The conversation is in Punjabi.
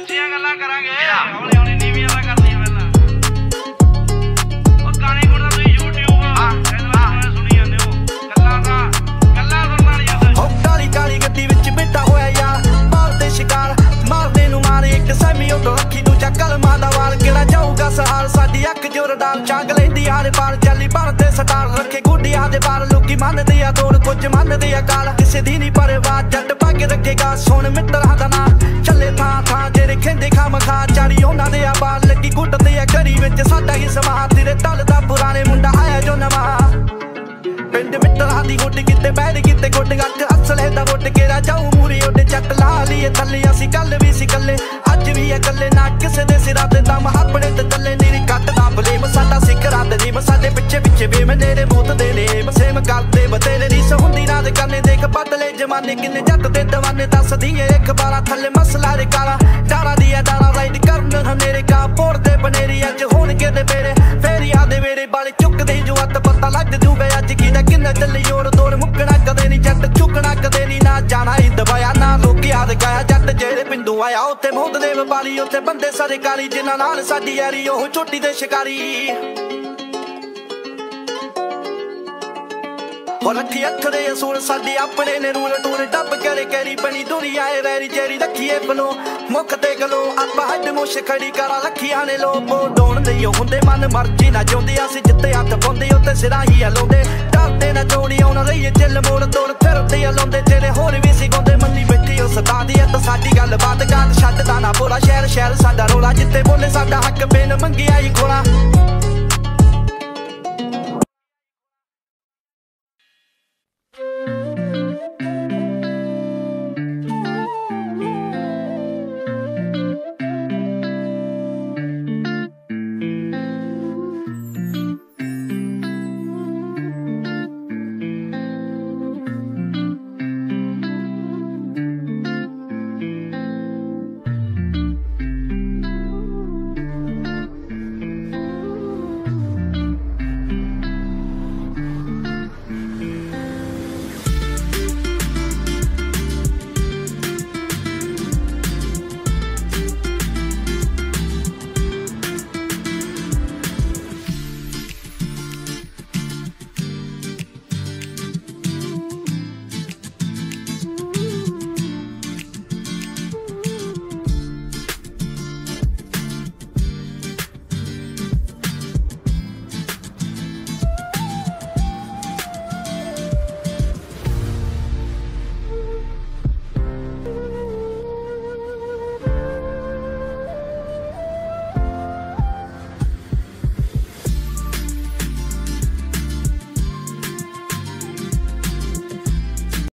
ਉੱਚੀਆਂ ਗੱਲਾਂ ਕਰਾਂਗੇ। ਹੌਲੀ ਹੌਲੀ ਨੀਵੀਆਂ ਦਾ ਕਰਦੀਆਂ ਪਹਿਲਾਂ। ਉਹ ਗਾਣੇ ਗੁਣ ਦਾ ਤੁਸੀਂ YouTube ਇਹਦੇ ਸੁਣੀ ਜਾਂਦੇ ਹੋ। ਗੱਲਾਂ ਦਾ ਗੱਲਾਂ ਸੁਣਨ ਵਾਲੀਆਂ ਤਾਂ। ਹੋ ਕਾਲੀ ਕਾਲੀ ਗੱਡੀ ਵਿੱਚ ਬਿੱਟਾ ਹੋਇਆ ਯਾਰ। ਮਾਰਦੇ ਸ਼ਿਕਾਰ ਮਾਰਦੇ ਨੂੰ ਮਾਰੇ। ਇੱਕ ਸੈਮੀ ਉਦੋਂ ਰੱਖੀ ਦੂਜਾ ਕਲਮਾਂ ਦਾ ਵਾਲ। ਕਿਹੜਾ ਜਾਊਗਾ ਸਹਾਰ? ਸਾਡੀ ਅੱਖ ਜੋਰਦਾਰ ਚਾਂਗ ਲੈਂਦੀ ਹਾਰੇ ਪਾਰ ਚੱਲੀ ਬਣਦੇ ਸਟਾਰ। ਰੱਖੇ ਗੁੱਡੀਆਂ ਦੇ ਬਾਰ ਲੋਕੀ ਮੰਨਦੇ ਆ ਤੋੜ ਕੁਝ ਮੰਨਦੇ ਆ। ਕਾਲ ਕਿਸੇ ਦੀ ਨਹੀਂ ਪਰਵਾਹ। ਜੱਟ ਵਿੱਚ ਸਾਡਾ ਹੀ ਸਮਾਂ ਪੁਰਾਣੇ ਮੁੰਡਾ ਆਇਆ ਜੋ ਨਵਾਂ। ਪਿੰਡ ਮਿੱਤਰਾਂ ਦੀ ਗੁੱਟ ਕਿਤੇ, ਬੈਠ ਕਿਤੇ, ਗੁੱਟ ਗੱਟ ਅਸਲੇ ਦਾ ਗੁੱਟ ਕਿਹੜਾ ਜਾਊ, ਮੂਰੀ ਉੱਡੇ ਚੱਟ ਲਾ ਲਈਏ ਥੱਲੇ। ਅਸੀਂ ਕੱਲ ਵੀ ਸੀ ਕੱਲੇ ਅੱਜ ਵੀ ਇਹ ਨਾ ਕਿਸੇ ਦੇ ਸਿਰਾਂ ਤੇ ਦਮ, ਆਪਣੇ ਤੇ ਥੱਲੇ ਨੀਰੀ ਕੱਟ ਦਾ ਬਲੇਮ ਸਾਡਾ ਸਿੱਖਰਾਂ ਤੇ ਨੀਮ, ਸਾਡੇ ਪਿੱਛੇ ਪਿੱਛੇ ਵੇ ਨੇਰੇ ਮੂਤ ਦੇ ਨੇ ਸੇਮ ਕਰਦੇ ਬਤੇਰੇ ਦੀ ਹੁੰਦੀ ਨਾ ਦੇ ਕੰਨੇ ਦੇਖ, ਬਦਲੇ ਜਮਾਨੇ ਕਿੰਨੇ ਜੱਟ ਦੇ ਦਵਾਨੇ ਦੱਸਦੀ ਏ। ਅਖਬਾਰਾਂ ਥੱਲੇ ਮਸਲਾ ਰੇ ਕਾਲਾ ਡਾਰਾ ਦੀ ਆ ਡਾਰਾ ਰਾਈਡ ਕਰਨ ਹਨੇਰੇ ਕਾ ਪੋੜਦੇ ਅੱਜ ਹੋਣਗੇ ਦੇ ਮੇਰੇ ਫੇਰੀਆਂ ਦੇ ਮੇਰੇ ਬਾਲੇ ਚੁੱਕਦੇ ਜੋ ਅੱਤ ਪਤਾ ਲੱਗ ਜੂਵੇ ਅੱਜ ਕੀ ਦਾ ਕਿੰਨਾ ਚੱਲੀ ਯੋਰ ਦੋਰ ਮੁੱਕਣਾ ਕਦੇ ਨਹੀਂ ਜੱਟ ਚੁੱਕਣਾ ਕਦੇ ਨਹੀਂ ਨਾ ਜਾਣਾ ਹੀ ਦਬਾਇਆ, ਨਾ ਲੋਕਿਆ ਦੇ ਗਾਇਆ। ਜੱਟ ਜਿਹੜੇ ਪਿੰਡੂ ਆਇਆ, ਉੱਥੇ ਮੁੱਦ ਦੇ ਵਪਾਰੀ ਉੱਥੇ ਬੰਦੇ ਸਾਰੇ ਕਾਲੀ, ਜਿਨ੍ਹਾਂ ਨਾਲ ਸਾਡੀ ਯਾਰੀ, ਉਹ ਛੋਟੀ ਦੇ ਸ਼ਿਕਾਰੀ। ਹੋ ਲੱਖੀ ਅੱਖ ਅਸੂਲ, ਸਾਡੇ ਆਪਣੇ ਨੇ ਰੂਲ ਟੂਲ ਡੱਬ ਕਰੇ, ਕੈਰੀ ਬਣੀ ਦੁਰੀ ਆਏ ਵੈਰੀ ਜੈਰੀ ਰੱਖੀਏ ਬਲੋ ਮੁੱਖ ਤੇ ਗਲੋ, ਆਪਾਂ ਹੱਡ ਮੁੱਛ ਖੜੀ ਕਰਾਂ, ਰੱਖੀਆਂ ਨੇ ਲੋਪੋ। ਡੋਣ ਦੇ ਹੁੰਦੇ ਮਨ ਮਰਜ਼ੀ, ਨਾ ਚਾਹੁੰਦੇ ਅਸੀਂ ਜਿੱਤੇ ਹੱਥ ਪਾਉਂਦੇ, ਉੱਤੇ ਸਿਰਾਂ ਹੀ ਹਲਾਉਂਦੇ। ਡਰਦੇ ਨਾ ਜੋੜੀ ਆਉਣ ਰਹੀਏ ਚੱਲ ਮੋੜ ਤੋੜ, ਫਿਰਦੇ ਹਲਾਉਂਦੇ। ਜਿਹੜੇ ਹੋਰ ਵੀ ਸੀ ਗਾਉਂਦੇ, ਮੰਨੀ ਬੈਠੀ ਉਹ ਸਤਾ ਦੀ ਤਾਂ ਸਾਡੀ ਗੱਲ ਬਾਤ ਗਾਤ ਛੱਡਦਾ ਨਾ ਬੋਲਾ ਸ਼ਹਿਰ ਸ਼ਹਿਰ ਸਾਡਾ ਰੋਲਾ ਜਿੱਤੇ ਬੋਲੇ ਸਾਡਾ ਹੱਕ, ਬੇਨ ਮੰਗਿਆ ਹੀ ਖੋਲਾ।